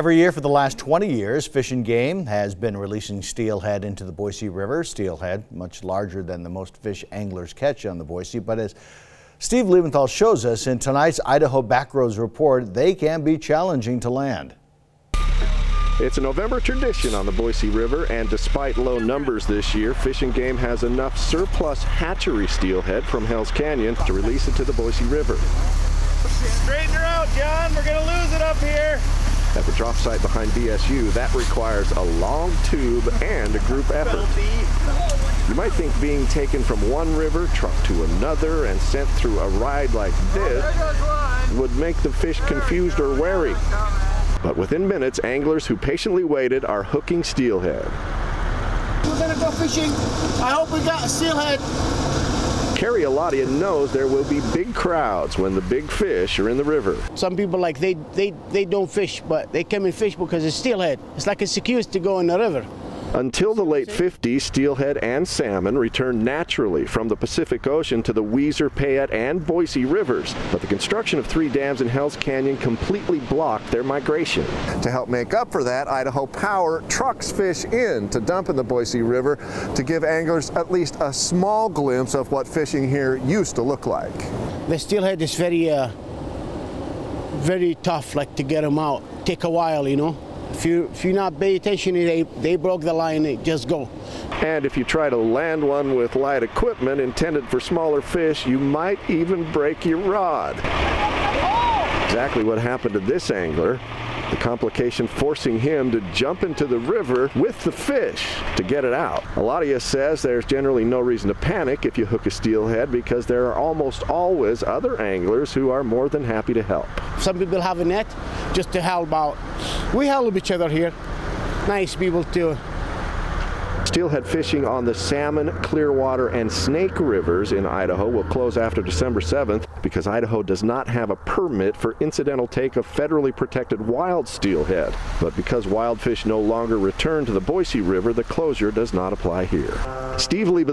Every year for the last 20 years, Fish and Game has been releasing steelhead into the Boise River. Steelhead, much larger than the most fish anglers catch on the Boise, but as Steve Liebenthal shows us in tonight's Idaho Backroads report, they can be challenging to land. It's a November tradition on the Boise River, and despite low numbers this year, Fish and Game has enough surplus hatchery steelhead from Hells Canyon to release it to the Boise River. Straighten her out, John. We're going to lose it up here. At the drop site behind BSU, that requires a long tube and a group effort. You might think being taken from one river, trucked to another, and sent through a ride like this would make the fish confused or wary. But within minutes, anglers who patiently waited are hooking steelhead. We're gonna go fishing. I hope we got a steelhead. Aladia knows there will be big crowds when the big fish are in the river. Some people like they they they don't fish, but they come and fish because it's steelhead. It's like it's excuse to go in the river. Until the late 50s, steelhead and salmon returned naturally from the Pacific Ocean to the Weiser, Payette, and Boise rivers. But the construction of three dams in Hells Canyon completely blocked their migration. To help make up for that, Idaho Power trucks fish in to dump in the Boise River to give anglers at least a small glimpse of what fishing here used to look like. The steelhead is very, uh, very tough, like to get them out. Take a while, you know. If you if you not pay attention, they they broke the line. They just go. And if you try to land one with light equipment intended for smaller fish, you might even break your rod. Exactly what happened to this angler. The complication forcing him to jump into the river with the fish to get it out. Aladia says there's generally no reason to panic if you hook a steelhead because there are almost always other anglers who are more than happy to help. Some people have a net just to help out. We help each other here. Nice people too. Steelhead fishing on the Salmon, Clearwater, and Snake rivers in Idaho will close after December 7th because Idaho does not have a permit for incidental take of federally protected wild steelhead. But because wild fish no longer return to the Boise River, the closure does not apply here. Steve Lieb